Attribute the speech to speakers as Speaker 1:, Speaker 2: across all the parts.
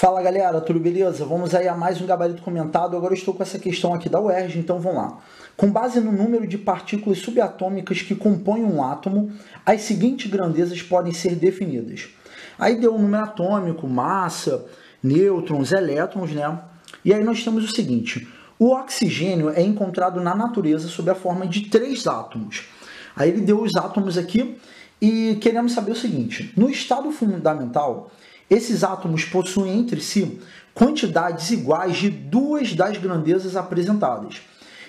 Speaker 1: Fala galera, tudo beleza? Vamos aí a mais um gabarito comentado. Agora estou com essa questão aqui da UERJ, então vamos lá. Com base no número de partículas subatômicas que compõem um átomo, as seguintes grandezas podem ser definidas. Aí deu o número atômico, massa, nêutrons, elétrons, né? E aí nós temos o seguinte: o oxigênio é encontrado na natureza sob a forma de três átomos. Aí ele deu os átomos aqui e queremos saber o seguinte: no estado fundamental, esses átomos possuem entre si quantidades iguais de duas das grandezas apresentadas.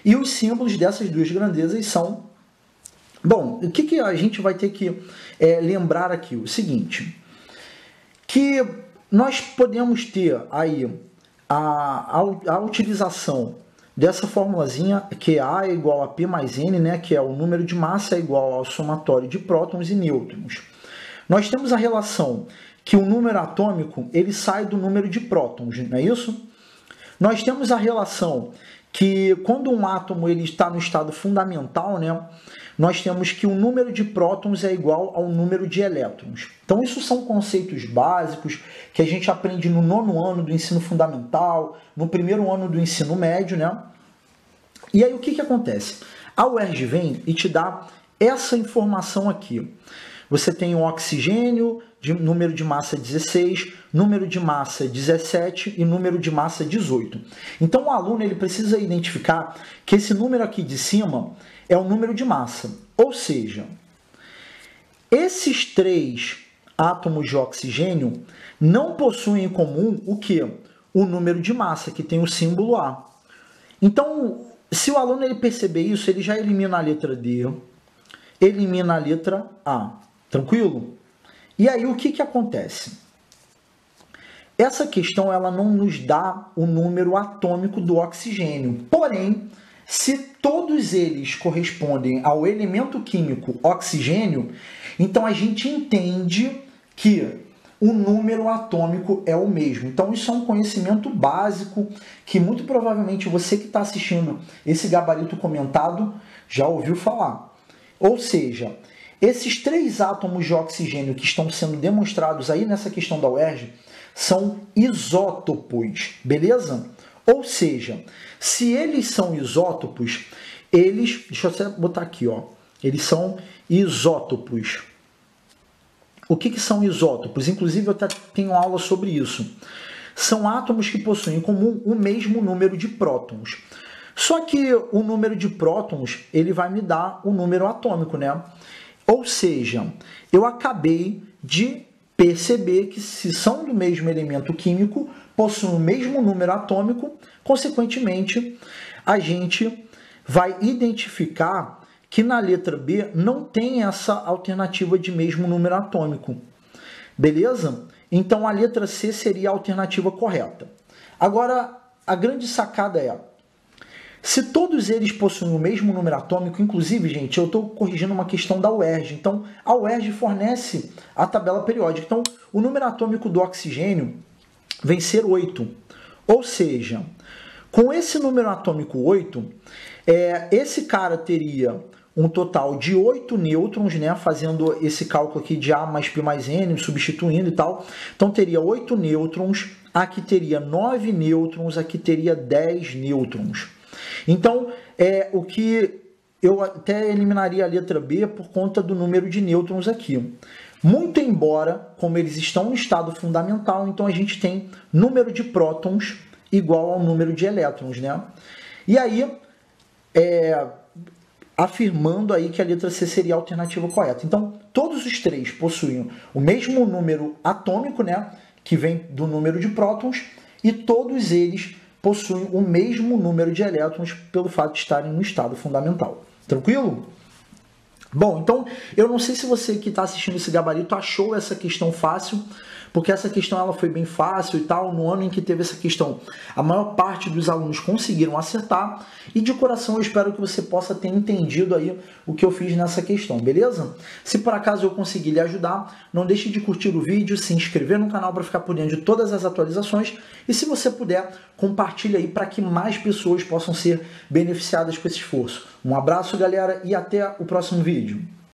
Speaker 1: E os símbolos dessas duas grandezas são. Bom, o que, que a gente vai ter que é, lembrar aqui? O seguinte: que nós podemos ter aí a, a, a utilização dessa formulazinha que é A é igual a P mais N, né, que é o número de massa é igual ao somatório de prótons e nêutrons. Nós temos a relação que o número atômico ele sai do número de prótons, não é isso? Nós temos a relação que quando um átomo ele está no estado fundamental, né, nós temos que o número de prótons é igual ao número de elétrons. Então isso são conceitos básicos que a gente aprende no nono ano do ensino fundamental, no primeiro ano do ensino médio, né? E aí o que, que acontece? A UERJ vem e te dá essa informação aqui. Você tem o oxigênio, de número de massa 16, número de massa 17 e número de massa 18. Então o aluno ele precisa identificar que esse número aqui de cima é o número de massa. Ou seja, esses três átomos de oxigênio não possuem em comum o que? O número de massa, que tem o símbolo A. Então, se o aluno ele perceber isso, ele já elimina a letra D, elimina a letra A. Tranquilo? E aí o que, que acontece? Essa questão ela não nos dá o número atômico do oxigênio. Porém, se todos eles correspondem ao elemento químico oxigênio, então a gente entende que o número atômico é o mesmo. Então, isso é um conhecimento básico que muito provavelmente você que está assistindo esse gabarito comentado já ouviu falar. Ou seja, esses três átomos de oxigênio que estão sendo demonstrados aí nessa questão da UERJ são isótopos, beleza? Ou seja, se eles são isótopos, eles, deixa eu até botar aqui, ó, eles são isótopos. O que, que são isótopos? Inclusive eu até tenho aula sobre isso. São átomos que possuem em comum o mesmo número de prótons. Só que o número de prótons ele vai me dar o número atômico, né? Ou seja, eu acabei de perceber que se são do mesmo elemento químico, possuem o mesmo número atômico, consequentemente, a gente vai identificar que na letra B não tem essa alternativa de mesmo número atômico. Beleza? Então a letra C seria a alternativa correta. Agora, a grande sacada é: se todos eles possuem o mesmo número atômico, inclusive, gente, eu estou corrigindo uma questão da UERJ. Então, a UERJ fornece a tabela periódica. Então, o número atômico do oxigênio vem ser 8. Ou seja, com esse número atômico 8, é, esse cara teria um total de 8 nêutrons, né, fazendo esse cálculo aqui de A mais P mais N, substituindo e tal. Então teria 8 nêutrons, aqui teria 9 nêutrons, aqui teria 10 nêutrons. Então, é o que eu até eliminaria a letra B por conta do número de nêutrons aqui. Muito embora, como eles estão no estado fundamental, então a gente tem número de prótons igual ao número de elétrons, né? E aí, é, afirmando aí que a letra C seria a alternativa correta. Então, todos os três possuem o mesmo número atômico, né? Que vem do número de prótons, e todos eles possuem o mesmo número de elétrons pelo fato de estarem no estado fundamental. Tranquilo? Bom, então eu não sei se você que está assistindo esse gabarito achou essa questão fácil, porque essa questão ela foi bem fácil e tal. No ano em que teve essa questão, a maior parte dos alunos conseguiram acertar. E de coração eu espero que você possa ter entendido aí o que eu fiz nessa questão, beleza? Se por acaso eu conseguir lhe ajudar, não deixe de curtir o vídeo, se inscrever no canal para ficar por dentro de todas as atualizações. E se você puder, compartilhe aí para que mais pessoas possam ser beneficiadas com esse esforço. Um abraço, galera, e até o próximo vídeo.